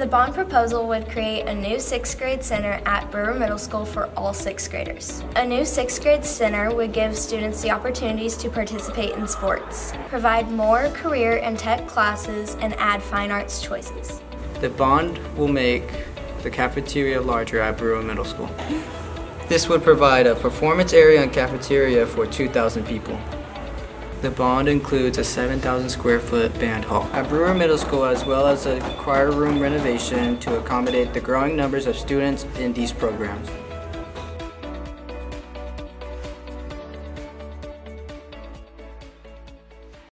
The bond proposal would create a new sixth grade center at Brewer Middle School for all sixth graders. A new sixth grade center would give students the opportunities to participate in sports, provide more career and tech classes, and add fine arts choices. The bond will make the cafeteria larger at Brewer Middle School. This would provide a performance area and cafeteria for 2,000 people. The bond includes a 7,000 square foot band hall at Brewer Middle School as well as a choir room renovation to accommodate the growing numbers of students in these programs.